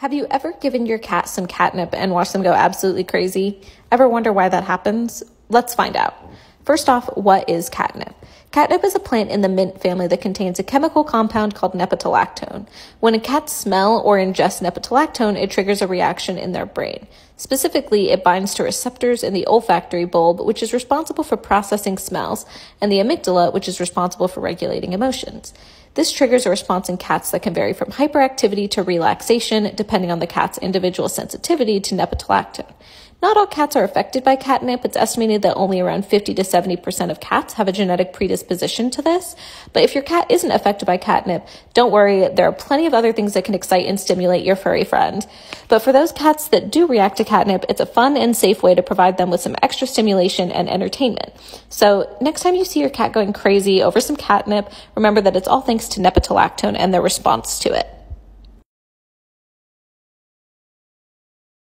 Have you ever given your cat some catnip and watched them go absolutely crazy? Ever wonder why that happens? Let's find out. First off, what is catnip? Catnip is a plant in the mint family that contains a chemical compound called nepetalactone. When a cat smell or ingest nepetalactone, it triggers a reaction in their brain. Specifically, it binds to receptors in the olfactory bulb, which is responsible for processing smells, and the amygdala, which is responsible for regulating emotions. This triggers a response in cats that can vary from hyperactivity to relaxation, depending on the cat's individual sensitivity to nepetalactone. Not all cats are affected by catnip. It's estimated that only around 50 to 70% of cats have a genetic predisposition to this. But if your cat isn't affected by catnip, don't worry. There are plenty of other things that can excite and stimulate your furry friend. But for those cats that do react to catnip, it's a fun and safe way to provide them with some extra stimulation and entertainment. So next time you see your cat going crazy over some catnip, remember that it's all thanks to nepetalactone and their response to it.